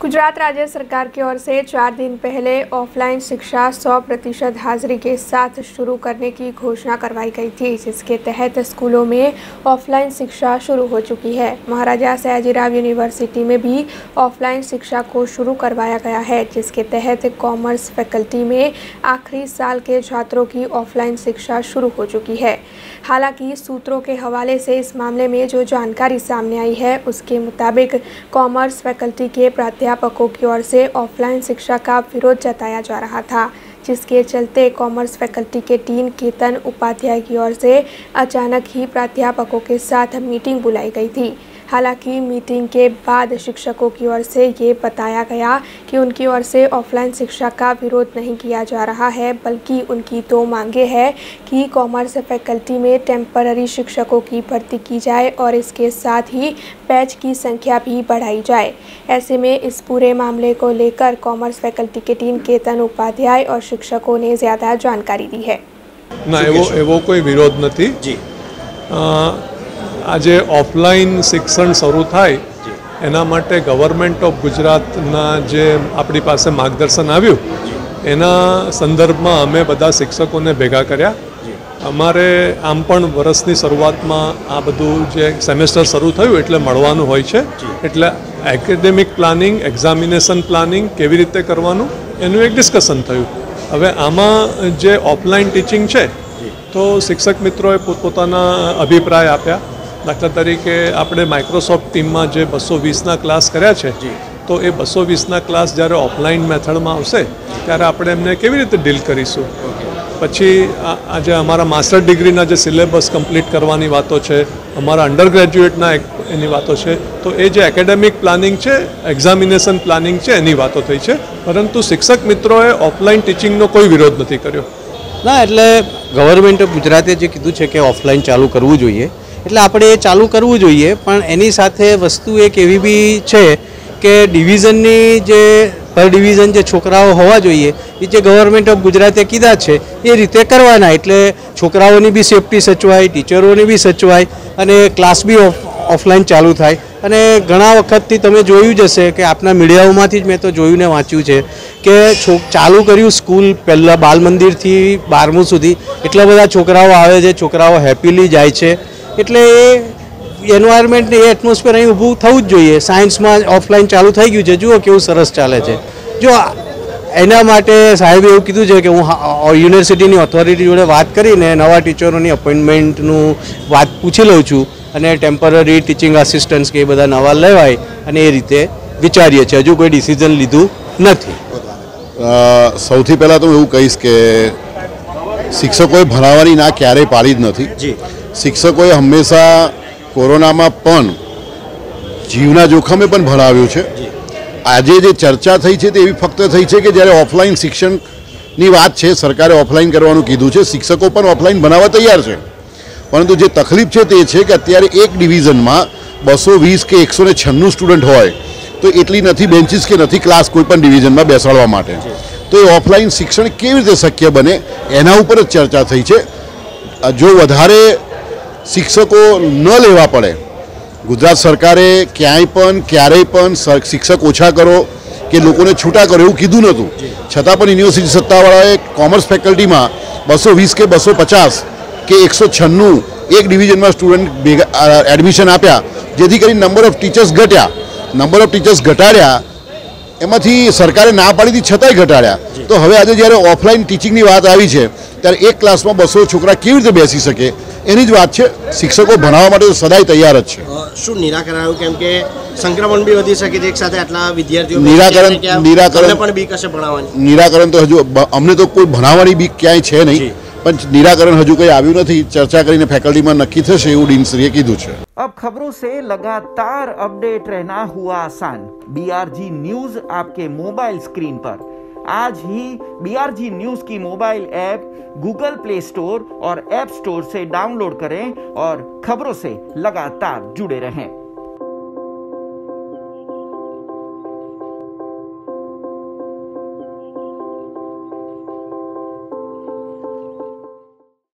गुजरात राज्य सरकार की ओर से चार दिन पहले ऑफलाइन शिक्षा 100 प्रतिशत हाजिरी के साथ शुरू करने की घोषणा करवाई गई थी, जिसके तहत स्कूलों में ऑफलाइन शिक्षा शुरू हो चुकी है। महाराजा सयाजीराव यूनिवर्सिटी में भी ऑफलाइन शिक्षा को शुरू करवाया गया है, जिसके तहत कॉमर्स फैकल्टी में आखिरी साल के छात्रों की ऑफलाइन शिक्षा शुरू हो चुकी है। हालाँकि सूत्रों के हवाले से इस मामले में जो जानकारी सामने आई है, उसके मुताबिक कॉमर्स फैकल्टी के प्राध्यापकों की ओर से ऑफलाइन शिक्षा का विरोध जताया जा रहा था, जिसके चलते कॉमर्स फैकल्टी के डीन केतन उपाध्याय की ओर से अचानक ही प्राध्यापकों के साथ मीटिंग बुलाई गई थी। हालांकि मीटिंग के बाद शिक्षकों की ओर से ये बताया गया कि उनकी ओर से ऑफलाइन शिक्षा का विरोध नहीं किया जा रहा है बल्कि उनकी दो मांगे हैं कि कॉमर्स फैकल्टी में टेम्पररी शिक्षकों की भर्ती की जाए और इसके साथ ही बैच की संख्या भी बढ़ाई जाए ऐसे में इस पूरे मामले को लेकर कॉमर्स फैकल्टी के टीम केतन उपाध्याय और शिक्षकों ने ज़्यादा जानकारी दी है ના એવો એવો કોઈ વિરોધ નથી જી અ, આજે ઓફલાઈન શિક્ષણ શરૂ થાય એના માટે ગવર્મેન્ટ ઓફ ગુજરાતના જે આપણી પાસે માર્ગદર્શન આવ્યું એના સંદર્ભમાં અમે બધા શિક્ષકોને ભેગા કર્યા. અમારે આમ પણ વર્ષની શરૂઆતમાં આ બધું જે સેમેસ્ટર શરૂ થયું એટલે મળવાનું હોય છે. એટલે એકેડેમિક પ્લાનિંગ એક્ઝામિનેશન પ્લાનિંગ કેવી રીતે કરવાનું એનું એક ડિસ્કશન થયું. હવે આમાં જે ઓફલાઈન ટીચિંગ છે તો શિક્ષક મિત્રોએ પોતપોતાના અભિપ્રાય આપ્યા. દાખલા તરીકે આપણે માઇક્રોસોફ્ટ ટીમમાં જે બસો વીસના ક્લાસ કર્યા છે તો એ બસો વીસના ક્લાસ જ્યારે ઓફલાઈન મેથડમાં આવશે ત્યારે આપણે એમને કેવી રીતે ડીલ કરીશું? પછી આ- આજે અમારા માસ્ટર ડિગ્રીના જે સિલેબસ કમ્પ્લીટ કરવાની વાતો છે અમારા અંડર ગ્રેજ્યુએટના એની વાતો છે તો એ જે એકેડેમિક પ્લાનિંગ છે એક્ઝામિનેશન પ્લાનિંગ છે એની વાતો થઈ છે. પરંતુ શિક્ષક મિત્રોએ ઓફલાઈન ટીચિંગનો કોઈ વિરોધ નથી કર્યો. ના એટલે ગવર્મેન્ટ ઓફ ગુજરાતે જે કીધું છે કે ઓફલાઈન ચાલુ કરવું જોઈએ એટલે આપણે એ ચાલુ કરવું જોઈએ, પણ એની સાથે વસ્તુ એક એવી બી છે કે ડિવિઝનની જે, પર ડિવિઝન જે છોકરાઓ હોવા જોઈએ, એ જે ગવર્મેન્ટ ઓફ ગુજરાતે કીધા છે, એ રીતે કરવાના. એટલે છોકરાઓની બી સેફટી સચવાય, ટીચરોની બી સચવાય, અને ક્લાસ બી ઓફ ઓફલાઈન ચાલુ થાય. અને ઘણા વખતથી તમે જોયું જ હશે કે આપના મીડિયાઓમાંથી જ મેં તો જોયું ને વાંચ્યું છે કે છોક ચાલુ કર્યું સ્કૂલ પહેલાં બાલ મંદિરથી બારમું સુધી. એટલા બધા છોકરાઓ આવે છે, છોકરાઓ હેપીલી જાય છે. એટલે એ એન્વાયરમેન્ટ એ એટમોસ્ફિયર અહીં ઊભું થવું જ જોઈએ. સાયન્સમાં ઓફલાઈન ચાલુ થઈ ગયું છે. જુઓ કેવું સરસ ચાલે છે. જો એના માટે સાહેબે એવું કીધું છે કે હું યુનિવર્સિટીની ઓથોરિટી જોડે વાત કરીને નવા ટીચરોની અપોઇન્ટમેન્ટનું વાત પૂછી લઉં છું અને ટેમ્પરરી ટીચિંગ આસિસ્ટન્ટ્સ કે એ બધા નવા લેવાય અને એ રીતે વિચારીએ છીએ. હજુ કોઈ ડિસિઝન લીધું નથી. સૌથી પહેલાં તો હું એવું કહીશ કે શિક્ષકોએ ભણાવવાની ના ક્યારેય પાડી જ નથી. જી. શિક્ષકોએ હંમેશા કોરોનામાં પણ જીવના જોખમે પણ ભણાવ્યું છે. આજે જે ચર્ચા થઈ છે તે એવી ફક્ત થઈ છે કે જ્યારે ઓફલાઈન શિક્ષણની વાત છે સરકારે ઓફલાઈન કરવાનું કીધું છે શિક્ષકો પણ ઓફલાઈન ભણાવવા તૈયાર છે. પરંતુ જે તકલીફ છે તે છે કે અત્યારે એક ડિવિઝનમાં બસો વીસ કે એકસો ને છન્નું સ્ટુડન્ટ હોય તો એટલી નથી બેન્ચીસ કે નથી ક્લાસ કોઈ પણ ડિવિઝનમાં બેસાડવા માટે. તો એ ઓફલાઈન શિક્ષણ કેવી રીતે શક્ય બને એના ઉપર જ ચર્ચા થઈ છે. જો વધારે શિક્ષકો ન લેવા પડે. ગુજરાત સરકારે ક્યાંય પણ, ક્યારેય પણ શિક્ષક ઓછા કરો કે લોકોને છૂટા કરો એવું કીધું નહોતું. છતાં પણ યુનિવર્સિટી સત્તાવાળાએ કોમર્સ ફેકલ્ટીમાં બસો વીસ કે બસો પચાસ કે એકસો છન્નું એક ડિવિઝનમાં સ્ટુડન્ટ ભેગા એડમિશન આપ્યા, જેથી કરીને નંબર ઓફ ટીચર્સ ઘટ્યા. નંબર ઓફ ટીચર્સ ઘટાડ્યા એમાંથી સરકારે ના પાડી હતી છતાંય ઘટાડ્યા. તો હવે આજે જ્યારે ઓફલાઈન ટીચિંગની વાત આવી છે ત્યારે એક ક્લાસમાં બસો છોકરા કેવી રીતે બેસી શકે? એની જ વાત છે શિક્ષકો ભણાવવા માટે સદાય તૈયાર જ છે. શું નિરાકરણ આવ્યું? કેમ કે સંક્રમણ બી વધી શકે છે એક સાથે આટલા વિદ્યાર્થીઓ નિરાકરણ- નિરાકરણ- પણ બીક હશે ભણાવવાની? નિરાકરણ તો હજુ અમને તો કોઈ ભણાવવાની બીક ક્યાંય છે નહીં. પણ નિરાકરણ હજુ કંઈ આવ્યું નથી ચર્ચા કરીને ફેકલ્ટીમાં નક્કી થશે એવું ડીનશ્રીએ કીધું છે अब खबरों से लगातार अपडेट रहना हुआ आसान बीआरजी न्यूज आपके मोबाइल स्क्रीन पर आज ही बीआरजी न्यूज की mobile app Google Play Store और ऐप स्टोर से डाउनलोड करें और खबरों से लगातार जुड़े रहें